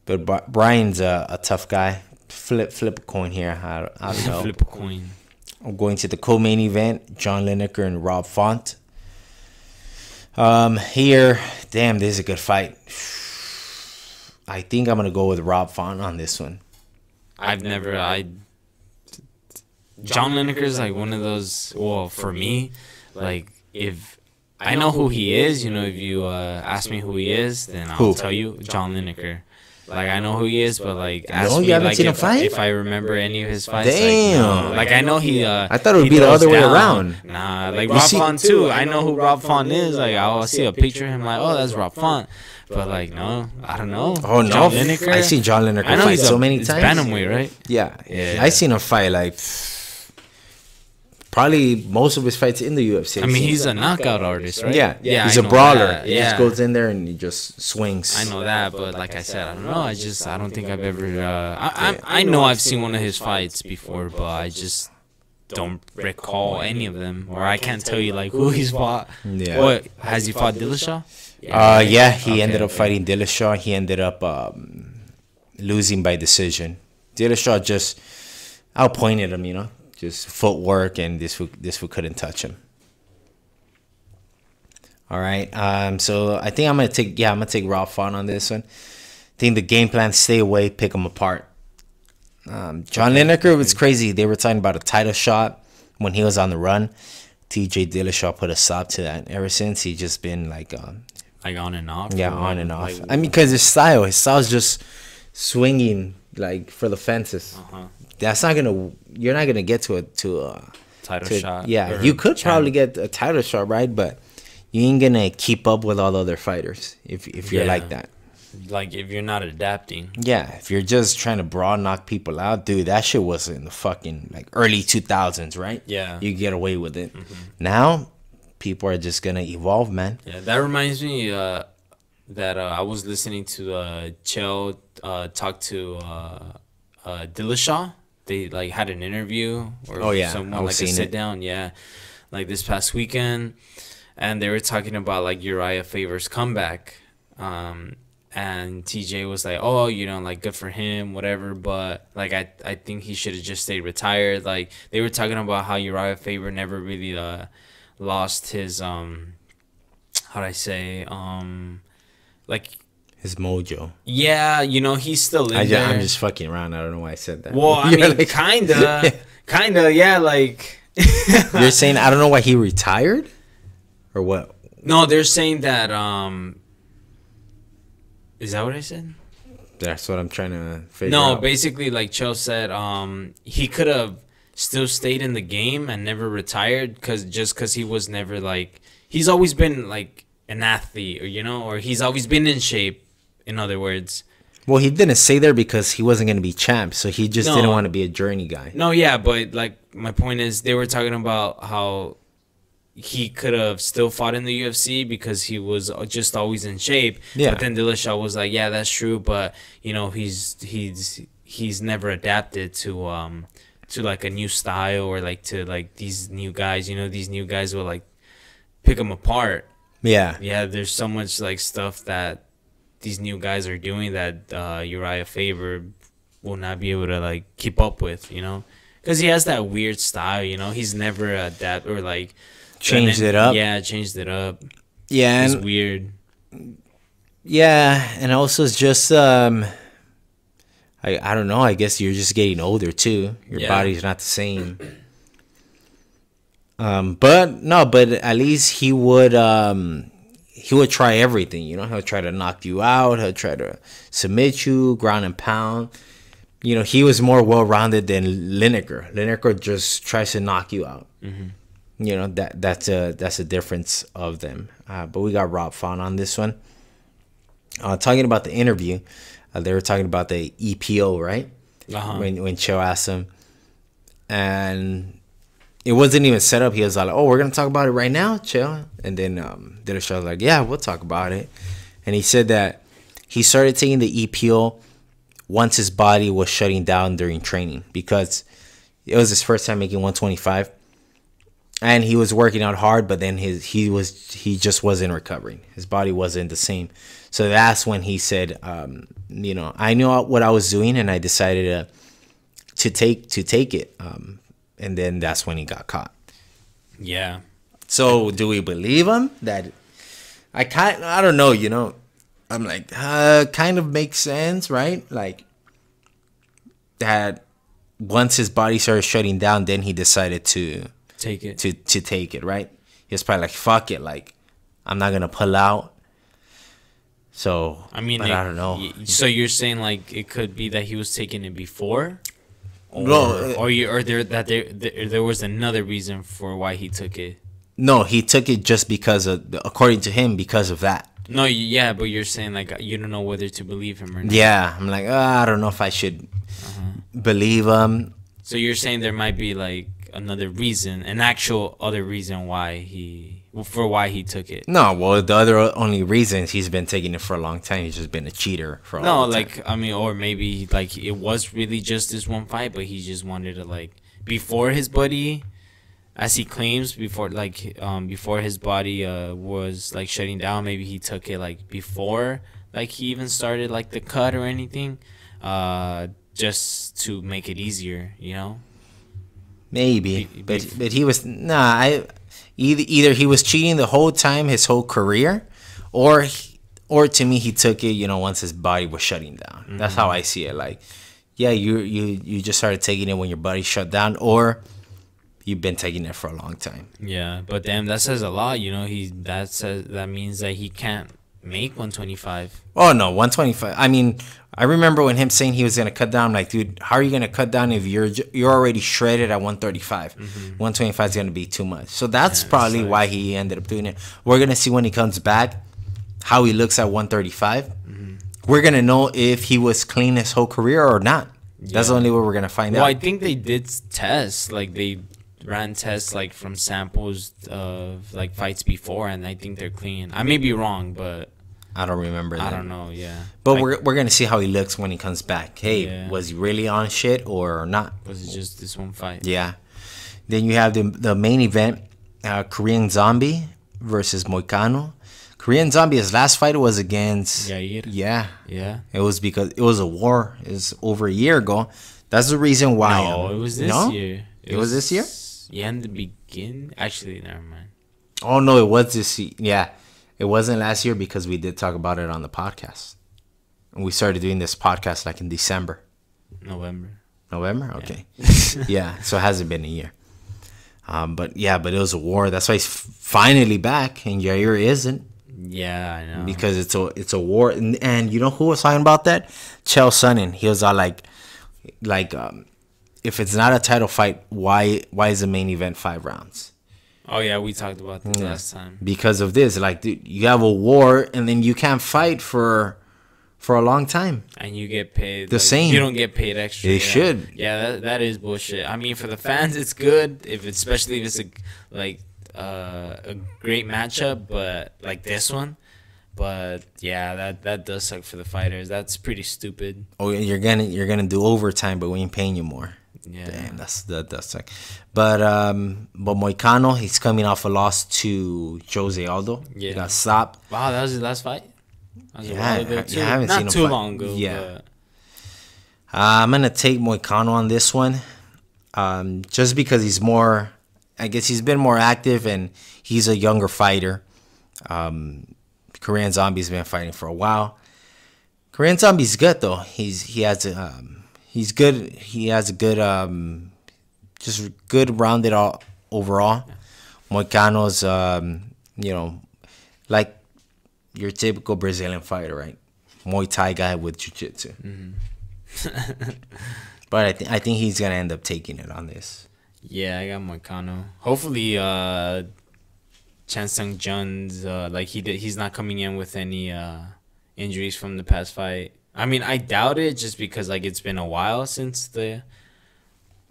But Brian's a, a tough guy. Flip flip a coin here. I, I don't know. Flip a coin. I'm going to the co-main event: John Lineker and Rob Font. Um, here, damn, this is a good fight. I think I'm gonna go with Rob Font on this one. I've never, I. John Lineker is like one of those, well, for me, like, if I know who he is, you know, if you uh, ask me who he is, then I'll Who? tell you John Lineker. Like I know who he is, but like ask No, you me haven't like seen him if, fight? if I remember any of his fights. Damn. Like, no. like I know he. Uh, I thought it would be the throws other way down. around. Nah, like You Rob see- Font too. I know who Rob Font is. Like I'll see a picture of him, like oh that's Rob Font. But like no, I don't know. Oh no, John Lineker. I see John Lineker I know fight he's so a, many it's times. Bantamweight, right? Yeah, Yeah. I seen him fight like probably most of his fights in the UFC. I mean, he's a knockout artist, right? yeah, yeah. he's I a brawler. that, He Yeah, just goes in there and he just swings. I know that, but like I said, I don't know. I just I don't think I've ever. Uh, I, I I know I've seen one of his fights before, but I just don't recall any of them, or I can't tell you like who he's fought. Yeah. What has he fought Dillashaw? Uh, yeah, he Okay, ended up okay. fighting Dillashaw. He ended up um, losing by decision. Dillashaw just outpointed him, you know, just footwork, and this fool, this fool couldn't touch him. All right, um, so I think I'm gonna take yeah I'm gonna take Rob Font on this one. I think the game plan: stay away, pick them apart. Um, John Lineker was crazy. They were talking about a title shot when he was on the run. TJ Dillashaw put a stop to that. Ever since, he just been like um, Like on and off. yeah, on and off. like, I mean, because his style, his style's just swinging like for the fences. uh-huh. That's not gonna. You're not gonna get to a to a. title To, shot. yeah, you could probably get a title shot, right? But you ain't gonna keep up with all other fighters if if you're Yeah. like that. like if you're not adapting. Yeah, if you're just trying to brawl knock people out, dude, that shit was in the fucking like early 2000s, right? Yeah. You get away with it. Now, people are just gonna evolve, man. Yeah, that reminds me uh, that uh, I was listening to uh, Chell uh, talk to uh, uh, Dillashaw. They like had an interview or Oh, yeah, someone was like a sit it. down. Yeah, like this past weekend, and they were talking about like Uriah Faber's comeback. Um, and TJ was like, "Oh, you know, like good for him, whatever." But like, I I think he should have just stayed retired. Like they were talking about how Uriah Faber never really uh lost his um how do I say um like His mojo. yeah, you know, he's still in I there. am just fucking around. I don't know why I said that. well, I mean, like- kinda, kinda, yeah. Like, You're saying I don't know why he retired, or what? no, they're saying that. Um, is that what I said? That's what I'm trying to figure No, out. basically, like Cho said, um, he could have still stayed in the game and never retired because just because he was never like he's always been like an athlete, or you know, or he's always been in shape. In other words, Well, he didn't stay there because he wasn't going to be champ, so he just No. didn't want to be a journey guy. No, yeah, but like my point is, they were talking about how he could have still fought in the UFC because he was just always in shape. Yeah. But then Dillashaw was like, "Yeah, that's true, but you know, he's he's he's never adapted to um to like a new style or like to like these new guys. You know, these new guys will like pick him apart. Yeah, Yeah, there's so much like stuff that these new guys are doing that uh, Uriah Faber will not be able to like keep up with, you know, because he has that weird style, you know. He's never adapt or like Changed done it up. Yeah, changed it up. yeah, It's weird. yeah, and also it's just um, I I don't know. I guess you're just getting older too. Your Yeah. body's not the same. Um, but no, but at least he would um he would try everything. You know, he'll try to knock you out. He'll try to submit you, ground and pound. You know, he was more well rounded than Lineker. Lineker just tries to knock you out. You know that that's a that's a difference of them. Uh, but we got Rob Font on this one. Uh, talking about the interview, uh, they were talking about the EPO, right? Uh-huh. When when Cho asked him, and it wasn't even set up. He was like, "Oh, we're gonna talk about it right now, chill." And then um, Dillashaw was like, "Yeah, we'll talk about it." And he said that he started taking the EPO once his body was shutting down during training because it was his first time making 125 and he was working out hard but then his he was he just wasn't recovering his body wasn't the same so that's when he said um, you know i knew what i was doing and i decided to to take to take it um, and then that's when he got caught Yeah. so do we believe him that i kind i don't know you know i'm like uh kind of makes sense right like that once his body started shutting down then he decided to Take it. to to take it, right? He was probably like, "Fuck it, like I'm not gonna pull out." So I mean, it- I don't know. So you're saying like it could be that he was taking it before, or, No, uh, or you or there that there, there there was another reason for why he took it. No, he took it just because of, according to him, because of that. No, yeah, but you're saying like you don't know whether to believe him or not. Yeah, I'm like, uh, I don't know if I should believe him. So you're saying there might be like another reason, an actual other reason why he for why he took it. No, well, the other only reasons he's been taking it for a long time. He's just been a cheater for a No, time. like I mean, or maybe like it was really just this one fight, but he just wanted to like before his buddy, as he claims, before like um before his body uh was like shutting down. Maybe he took it like before like he even started like the cut or anything, uh, just to make it easier, you know. Maybe, Be- but be- but he was nah. I either either he was cheating the whole time, his whole career, or he, or to me he took it. You know, once his body was shutting down. That's how mm-hmm. I see it. Like, yeah, you you you just started taking it when your body shut down, or you've been taking it for a long time. Yeah, but damn, that says a lot. You know, he that says that means that he can't make 125. Oh no, one twenty five. I mean, I remember when him saying he was gonna cut down. I'm like, dude, how are you gonna cut down if you're you're already shredded at one thirty five? Mm-hmm. One twenty five is gonna be too much. So that's Yeah, probably why he ended up doing it. We're gonna see when he comes back how he looks at one thirty five. Mm-hmm. we're gonna know if he was clean his whole career or not. That's the only way we're gonna find out. Well, I think they did tests, like they ran tests like from samples of like fights before, and I think they're clean. I may be wrong, but I don't remember. I don't know. Yeah, But Like, we're we're gonna see how he looks when he comes back. Hey, Yeah. was he really on shit or not? was it just this one fight? Yeah. Then you have the the main event, uh, Korean Zombie versus Moicano. Korean Zombie, his last fight was against. Yair. Yeah, Yeah. it was because it was a war. It was over a year ago. That's the reason why. No, um, it was this no? year. It was this year? Yeah, in the begin. Actually, never mind. Oh no, it was this. year. Yeah, it wasn't last year because we did talk about it on the podcast. And we started doing this podcast like in December, November. November. Okay, yeah. So it hasn't been a year. Um, but yeah, but it was a war. That's why he's finally back, and Yair isn't Yeah, I know. because it's a it's a war. And, and you know who was talking about that? Chael Sonnen. He was all like, like, um, if it's not a title fight, why why is the main event five rounds? Oh yeah, we talked about this Yeah. last time. because of this. Like, dude, you have a war, and then you can't fight for for a long time. And you get paid The like, same. You don't get paid extra. They yeah. should. Yeah, that, that is bullshit. I mean, for the fans, it's good if it's, especially if it's a like uh, a great matchup, but like this one. But yeah, that that does suck for the fighters. That's pretty stupid. Oh, you're gonna you're gonna do overtime, but we ain't paying you more. Yeah. Damn, that's that that's like. But um, but Moicano, he's coming off a loss to Jose Aldo. He Yeah. got stopped. Wow, that was his last fight. That was a Yeah, while I- too. yeah, I haven't Not seen him too long ago. Yeah. Uh, I'm gonna take Moicano on this one, um, just because he's more. I guess he's been more active and he's a younger fighter. Um, Korean Zombie's been fighting for a while. Korean Zombie's good though. He's he has a, um, he's good. He has a good um, just good rounded all overall. Moicano's um, you know, like your typical Brazilian fighter, right? Muay Thai guy with jiu-jitsu. but I think I think he's gonna end up taking it on this. Yeah, I got Moicano. Hopefully, uh, Chan Sung Jung's uh, like he did. He's not coming in with any uh injuries from the past fight. I mean, I doubt it, just because like it's been a while since the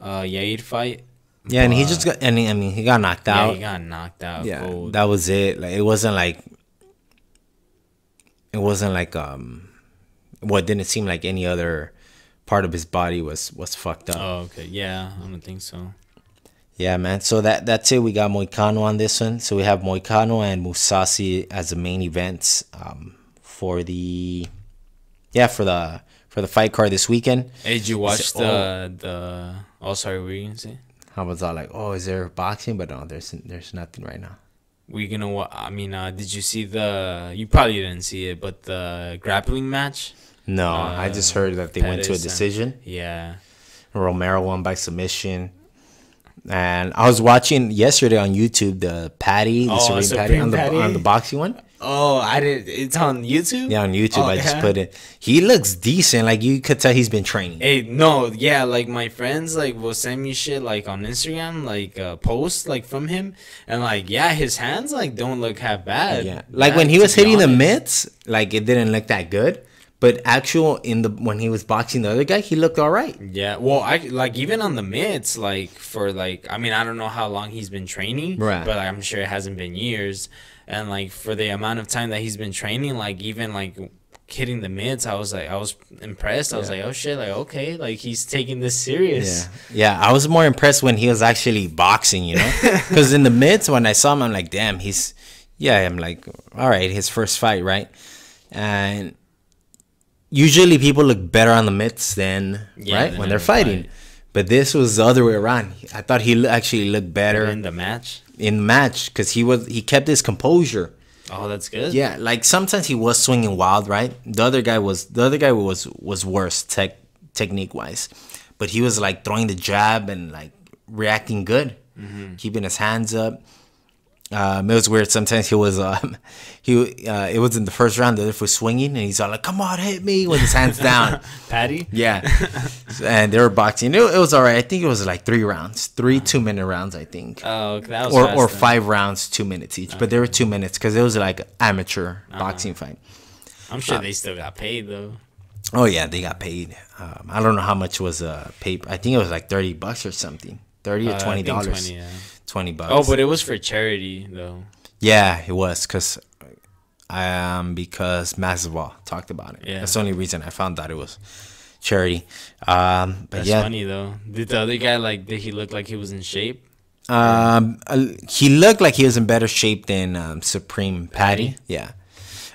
uh Yair fight. Yeah, and he just got and he, I mean he got knocked out. yeah, out. he got knocked out. yeah, cold. that was it. Like it wasn't like it wasn't like um what didn't seem like any other part of his body was was fucked up. oh, okay. Yeah, I don't think so. Yeah, man. So that that's it. We got Moicano on this one. So we have Moicano and Mousasi as the main events um, for the yeah for the for the fight card this weekend. Hey, did you watch it- the the? Oh, sorry. What were you gonna say? I was all like, oh, is there boxing? But no, there's there's nothing right now. We gonna wa I mean, uh, did you see the? You probably didn't see it, but the grappling match. No, I just Uh, heard that they went to a Pettis and- decision. Yeah. Romero won by submission. And I was watching yesterday on YouTube the Patty, the Oh, Supreme, Patty on the Patty? on the boxing one. Oh, I did. It's on YouTube. Yeah, on YouTube. Oh, I just put it. He looks decent. Like you could tell he's been training. Hey, no, yeah, like my friends like will send me shit like on Instagram, like uh, posts like from him, and like yeah, his hands like don't look half bad. Yeah, like That, when he was hitting the honest. mitts, like it didn't look that good. But actual in the when he was boxing the other guy, he looked all right. Yeah, well, I like even on the mitts, like for like I mean I don't know how long he's been training, Right. But I'm sure it hasn't been years, and like for the amount of time that he's been training, like even like hitting the mitts, I was like I was impressed. I was Yeah. like, oh shit, like okay, like he's taking this serious. Yeah, yeah. I was more impressed when he was actually boxing. You know, because in the mitts when I saw him, I'm like, damn, he's yeah. I'm like, all right, his first fight, right? And usually people look better on the mitts than Yeah, right than when they're fighting. fight. But this was the other way around. I thought he actually looked better in the match. in the match because he was he kept his composure. Oh, that's good. Yeah, like sometimes he was swinging wild, right? The other guy was the other guy was was worse tech technique wise, but he was like throwing the jab and like reacting good, mm-hmm. keeping his hands up. Um, it was weird. Sometimes he was um, he uh, it was in the first round. The other was swinging, and he's all like, "Come on, hit me!" with his hands down. Patty. Yeah, and they were boxing. It, it was all right. I think it was like three rounds, three two minute rounds. I think Oh, that was or fast or then. five rounds, two minutes each. But they were two minutes because it was like amateur Uh-huh. boxing fight. I'm sure Uh, they still got paid though. Oh yeah, they got paid. Um, I don't know how much was uh paid. I think it was like thirty bucks or something. Thirty Uh, or twenty dollars. 20, yeah. Twenty bucks. Oh, but it was for charity though. yeah, it was because I um because Masvidal talked about it. Yeah. That's the only reason I found out it was charity. Um, but That's yeah, funny though. Did the other guy like? Did he look like he was in shape? Um, he looked like he was in better shape than um, Supreme Patty. Patty? Yeah.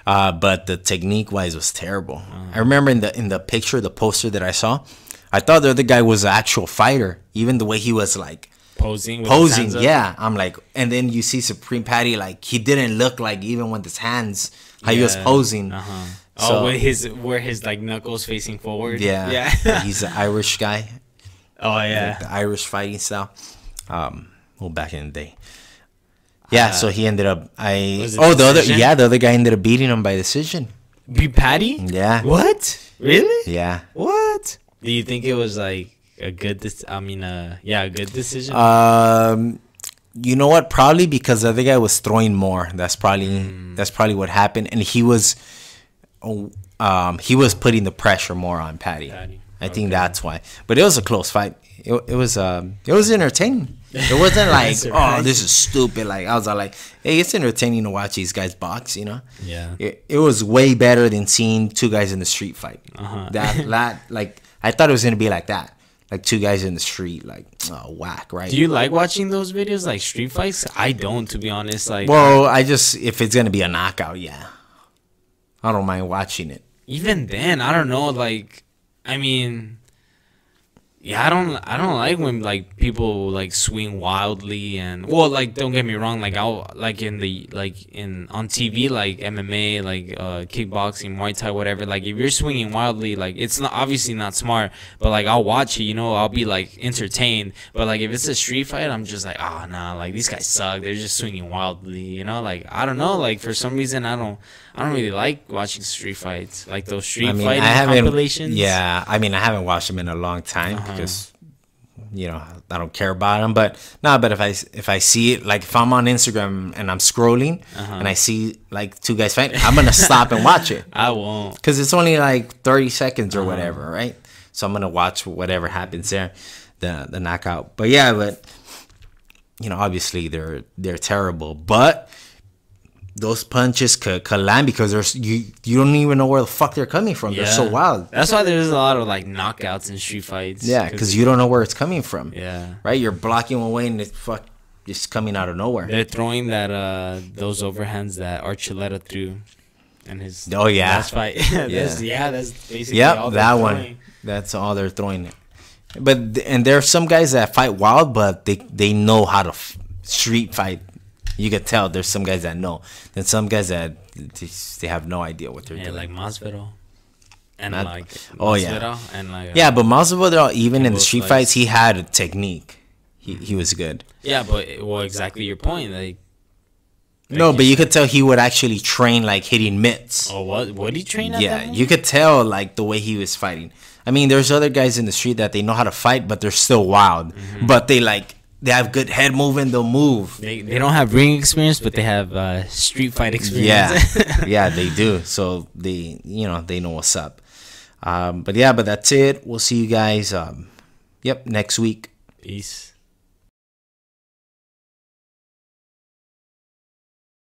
Uh, but the technique wise was terrible. Uh-huh. I remember in the in the picture, the poster that I saw, I thought the other guy was an actual fighter. Even the way he was like Posing. Posing, yeah. I'm like, and then you see Supreme Patty like he didn't look like even with his hands how he was posing. Uh-huh. So- oh, with his where his like knuckles facing forward. Yeah, Yeah. he's an Irish guy. oh like yeah. the Irish fighting style. Um, well, back in the day. Yeah, so he ended up. I Uh, oh the other yeah the other guy ended up beating him by decision. Be Patty. Yeah, What? Really? yeah. What? Do you think it was like a good? Dis- I mean, uh, yeah, a good decision. Um, you know what? Probably because the other guy was throwing more. That's probably Hmm. that's probably what happened, and he was, um, he was putting the pressure more on Patty. Patty. I think that's why. But it was a close fight. It, it was um it was entertaining. It wasn't like oh this is stupid. Like I was like hey it's entertaining to watch these guys box. You know. yeah. It, it was way better than seeing two guys in the street fight. Uh-huh. That that like I thought it was gonna be like that. Like two guys in the street, like oh whack, right? Do you like watching those videos, like street fights? I don't, to be honest. Like, well, I just if it's gonna be a knockout, yeah, I don't mind watching it. even then, I don't know. Like, I mean, yeah, I don't, I don't like when like people like swing wildly and well, like don't get me wrong, like I'll like in the like in on TV, like MMA, like uh kickboxing, Muay Thai, whatever. Like if you're swinging wildly, like it's not obviously not smart, but like I'll watch it, you know, I'll be like entertained. But like if it's a street fight, I'm just like, ah, nah, like these guys suck. They're just swinging wildly, you know. Like I don't know, like for some reason I don't, I don't really like watching street fights, like those street I mean, fighting I haven't. compilations. Yeah, I mean, I haven't watched them in a long time Uh-huh. because you know I don't care about them. But nah, but if I if I see it, like if I'm on Instagram and I'm scrolling Uh-huh. and I see like two guys fighting, I'm gonna stop and watch it I won't. because it's only like 30 seconds Uh-huh. or whatever, right? So I'm gonna watch whatever happens there, the the knockout. But yeah, but you know, obviously they're they're terrible, but those punches could, could land because there's you you don't even know where the fuck they're coming from. They're so wild. That's why there's a lot of like knockouts in street fights. Yeah, because you don't know where it's coming from. yeah Right? You're blocking one way and it's fuck just coming out of nowhere. they're throwing that uh those overhands that Archuleta threw, and his Oh, yeah. last fight. that's, yeah, that's basically Yep, that one. throwing. That's all they're throwing. But and there are some guys that fight wild, but they they know how to f- street fight. You could tell there's some guys that know. Then some guys that they, have no idea what they're Yeah, doing. like Masvidal, and Not- like oh, yeah. And like yeah, but Masvidal, even in the street fights. fights, he had a technique. He he was good. yeah, but well, exactly your point. Like, no, like but you could tell he would actually train like hitting mitts. oh, what what he train at? yeah, you could tell like the way he was fighting. I mean, there's other guys in the street that they know how to fight, but they're still wild. Mm-hmm. But they like they have good head movement. They'll move. They, they don't have ring experience, but they have uh, street fight experience. Yeah, yeah, they do. So they, you know, they know what's up. Um, but yeah, but that's it. We'll see you guys. Um, yep, next week. Peace.